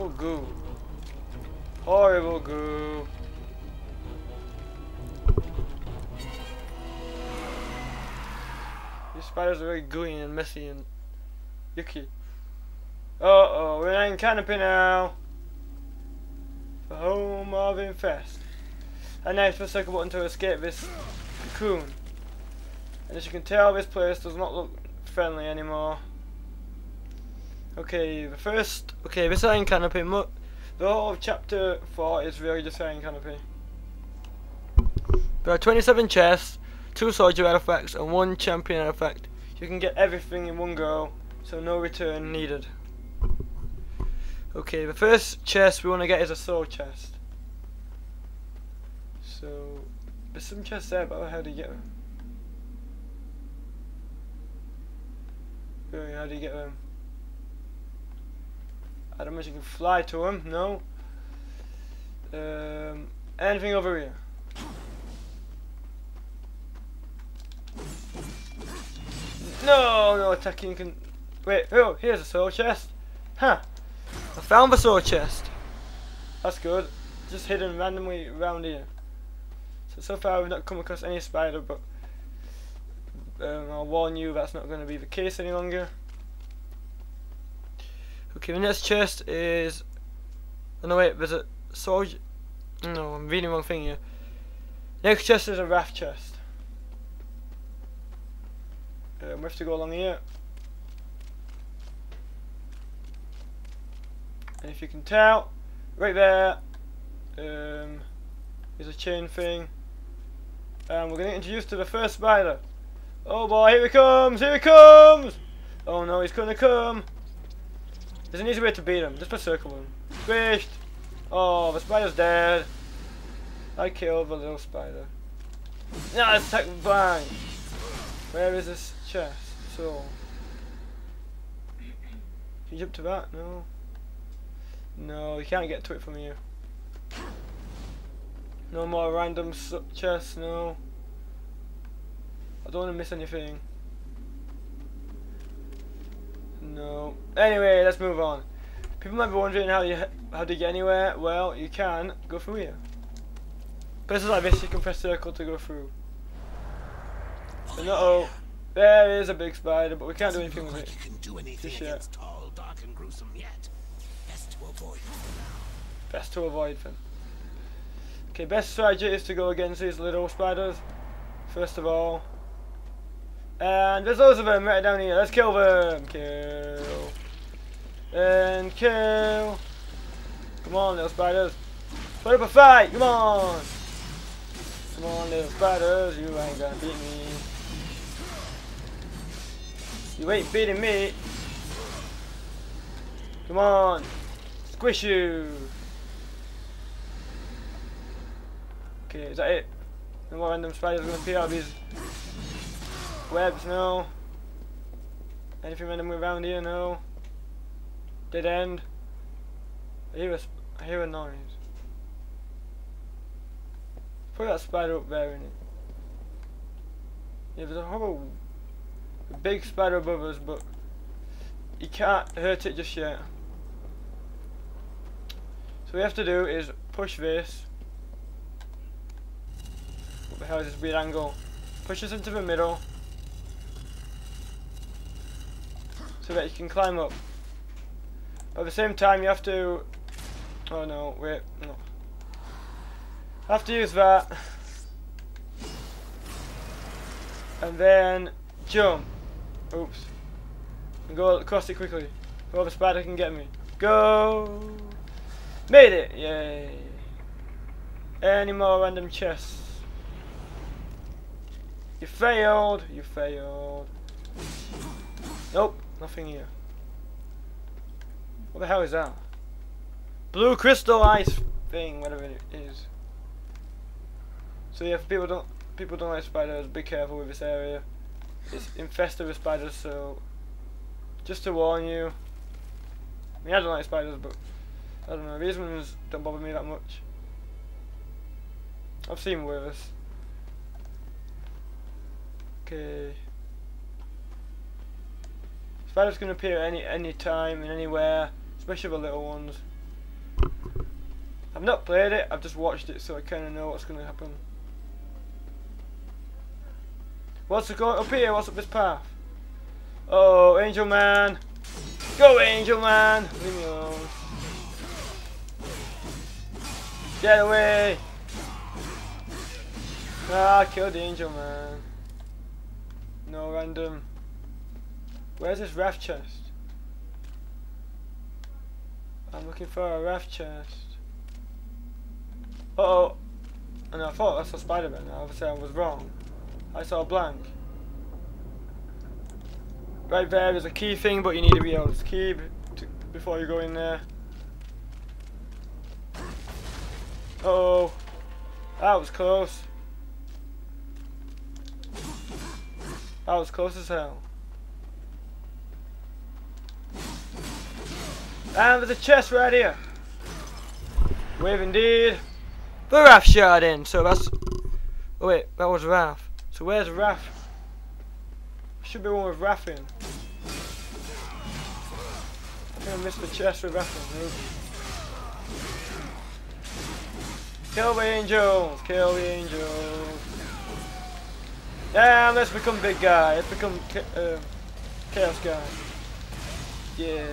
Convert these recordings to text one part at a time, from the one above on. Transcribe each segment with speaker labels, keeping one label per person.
Speaker 1: horrible goo. Horrible goo. These spiders are very gooey and messy and yucky. Uh oh, we're in canopy now. The home of Infest. And now press the circle button to escape this cocoon. And as you can tell, this place does not look friendly anymore. Okay, the first. Okay, this iron canopy. The whole of chapter 4 is really just iron canopy. There are 27 chests, 2 soldier artifacts, and 1 champion artifact. You can get everything in one go, so no return needed. Okay, the first chest we want to get is a soul chest. So, there's some chests there, but how do you get them? Really, how do you get them? I don't know if you can fly to them, no. Um, anything over here? No, no attacking can... Wait, oh, here's a soul chest. Huh. I found the soul chest. That's good. Just hidden randomly around here. So, so far we've not come across any spider, but um, I'll warn you that's not going to be the case any longer. Okay, the next chest is... Oh no wait, there's a soldier... No, I'm reading the wrong thing here. Next chest is a wrath chest. Um, we have to go along here. And if you can tell, right there, um, is a chain thing. And we're going to introduce to the first spider. Oh boy, here he comes, here he comes! Oh no, he's going to come. There's an easy way to beat him, just put circle him. Squished! Oh, the spider's dead. I killed the little spider. Now let's attack bang! Where is this chest? So. Can you jump to that? No. No, you can't get to it from here. No more random chests, no. I don't want to miss anything. No. Anyway, let's move on. People might be wondering how you how to get anywhere. Well, you can go through here. Places like this, you can press circle to go through. And uh oh, there is a big spider, but we can't do anything with
Speaker 2: like
Speaker 1: it.
Speaker 2: You can do anything
Speaker 1: Just yet.
Speaker 2: tall, dark, and gruesome yet. Best to avoid them.
Speaker 1: Best to avoid them. Okay, best strategy is to go against these little spiders. First of all. And there's loads of them right down here. Let's kill them. Kill. And kill. Come on, little spiders. Put up a fight. Come on. Come on, little spiders. You ain't gonna beat me. You ain't beating me. Come on. Squish you. Okay, is that it? No more random spiders gonna appear out of these webs, no. Anything random around here, no. Dead end. I hear a, I hear a noise. Put that spider up there in it. Yeah, there's a horrible, a big spider above us, but you can't hurt it just yet. So what we have to do is push this. What the hell is this weird angle? Push us into the middle. So that you can climb up. At the same time you have to... Oh no, wait, no. Have to use that. And then jump. Oops. And go across it quickly. Before the spider can get me. Go! Made it! Yay! Any more random chests? You failed! You failed. Nope, nothing here. What the hell is that? Blue crystal ice thing, whatever it is. So yeah, people don't people don't like spiders, be careful with this area. It's infested with spiders, so just to warn you. I mean, I don't like spiders, but I don't know. These ones don't bother me that much. I've seen worse. Okay. Spiders can appear any any time and anywhere, especially the little ones. I've not played it, I've just watched it so I kinda know what's gonna happen. What's going up here? What's up this path? Oh, Angel Man! Go, Angel Man! Leave me alone. Get away! Ah, kill the Angel Man. No random. Where's this wrath chest? I'm looking for a wrath chest. Uh oh. And I thought I saw Spider-Man. Obviously I was wrong. I saw a blank. Right there is a key thing, but you need to be able to key to, before you go in there. Uh oh. That was close. That was close as hell. And there's a chest right here. Wave indeed. The Wrath shard in, so that's... Oh wait, that was Wrath. So where's Wrath? Should be one with Wrath in. I think I missed the chest with Raph in. Kill the angels! Kill the angels! Damn, let's become big guy. Let's become uh, chaos guy. Yeah.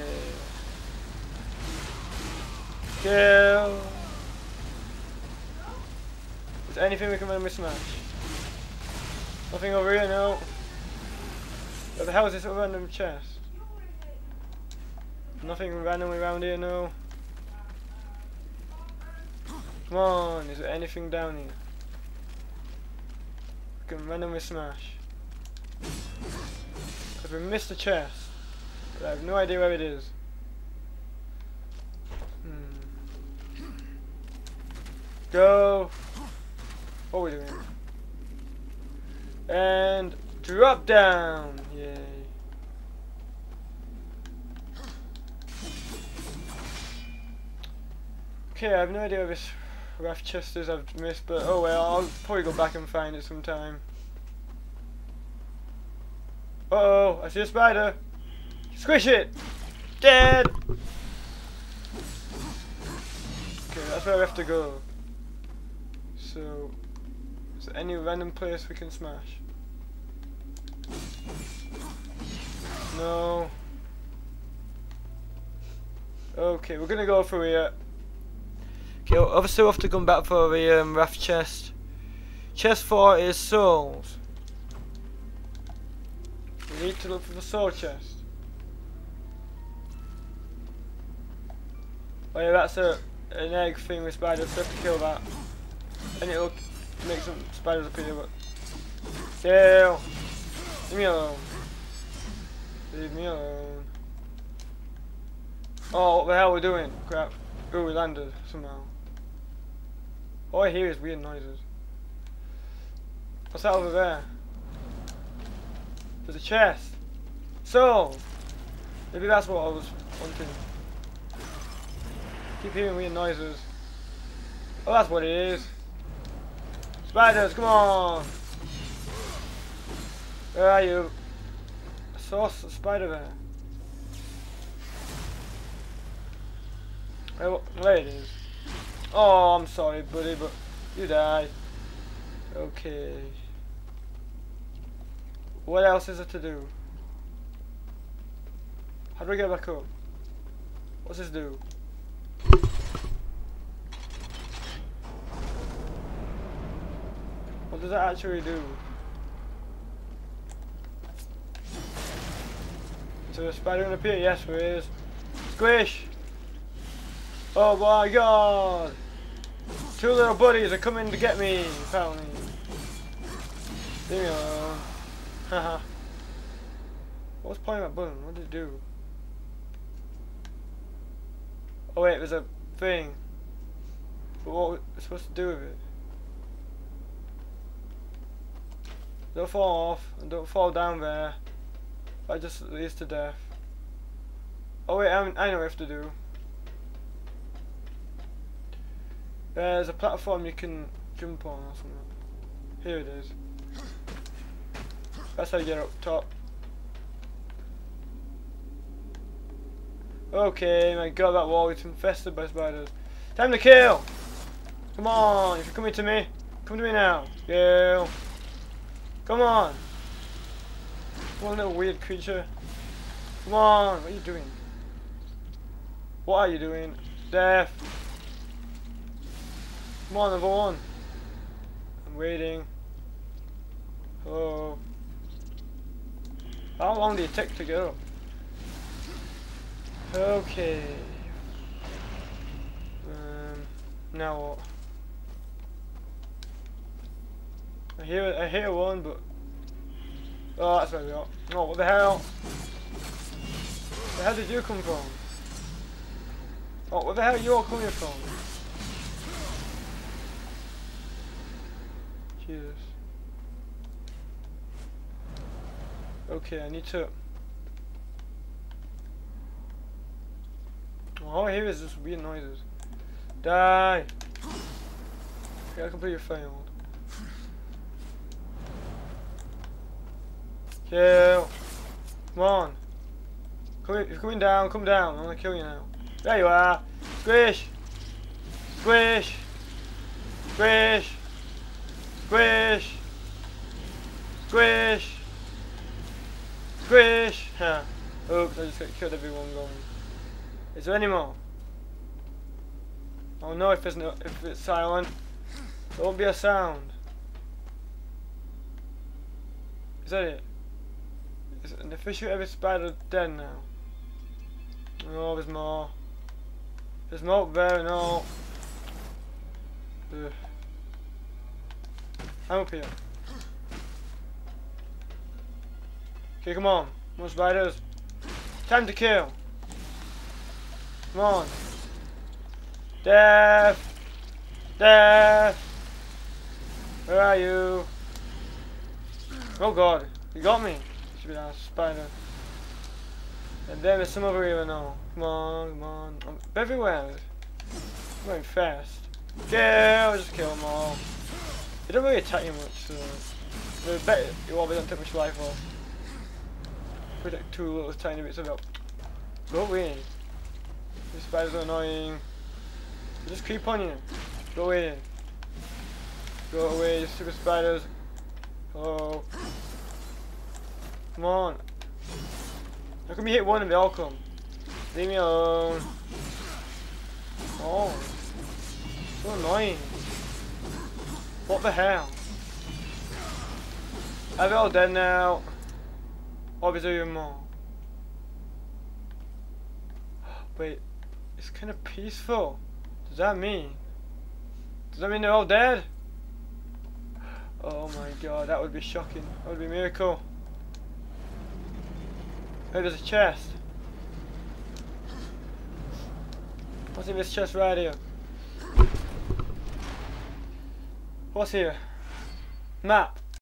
Speaker 1: Kill. Is anything we can randomly smash? Nothing over here, no. What the hell is this random chest? Nothing randomly around here, no. Come on, is there anything down here? We can randomly smash. Because we missed the chest. But I have no idea where it is. Go! What are we doing? And drop down! Yay. Okay, I have no idea where this wrath chest is I've missed, but oh well, I'll probably go back and find it sometime. Uh oh, I see a spider! Squish it! Dead! Okay, that's where we have to go. So, is there any random place we can smash? No. Okay, we're gonna go through here. Okay, obviously we have to come back for the um, wrath chest. Chest 4 is souls. We need to look for the soul chest. Oh yeah, that's a an egg thing with spiders, so I have to kill that. And it'll make some spiders appear, but... Yeah! Leave me alone. Leave me alone. Oh, what the hell are we doing? Crap. Ooh, we landed somehow. All I hear is weird noises. What's that over there? There's a chest. So, maybe that's what I was wanting. Keep hearing weird noises. Oh, that's what it is. Spiders, come on! Where are you? I saw spider there. Where, there it is. Oh, I'm sorry, buddy, but you die. Okay. What else is there to do? How do we get back up? What's this do? What does that actually do? There a spider in the pit? Yes, there is. Squish! Oh my god! Two little buddies are coming to get me, apparently. Leave me alone. Haha. What's playing that button? What did it do? Oh wait, there's a thing. But what we're supposed to do with it? Don't fall off and don't fall down there. I just leads to death. Oh wait, I, I know what I have to do. There's a platform you can jump on or something. Here it is. That's how you get up top. Okay, my god, that wall is infested by spiders. Time to kill! Come on, if you're coming to me, come to me now. Go. Come on. One little weird creature. Come on, what are you doing? What are you doing? Death. Come on, another one. I'm waiting. Oh. How long do you take to go? Okay. Um, now what? I hear I hear one, but oh, that's where we are. Oh, what the hell? Where did you come from? Oh, where the hell are you all coming from? Jesus. Okay, I need to. All I hear is just weird noises. Die! Okay, I completely failed. Kill! Come on! Come, you're coming down, come down. I'm gonna kill you now. There you are! Squish! Squish! Squish! Squish! Squish! Squish! Huh. Oops, I just got killed everyone going. Is there any more? Oh no, if it's no, if it's silent, there won't be a sound. Is that it? Is an official every spider dead now? No, there's more. There's more there, no. Ugh. I'm up here. Okay, come on. More spiders. Time to kill. Come on. Death! Death! Where are you? Oh god, you got me. Stupid ass spider. And then there's some over here now. Come on, come on. I'm everywhere. I'm going fast. Kill! Just kill them all. They don't really attack you much, so. Bet you all don't take much life off. Put like two little tiny bits of help. Go away. These spiders are annoying. They just creep on you. Go away. Go away, stupid spiders. Oh. Come on. How come you hit one and they all come? Leave me alone. Oh. So annoying. What the hell? Are they all dead now? Or is there even more? Wait. It's kind of peaceful. Does that mean? Does that mean they're all dead? Oh my god, that would be shocking. That would be a miracle. Hey, there's a chest. What's in this chest right here? What's here? Map.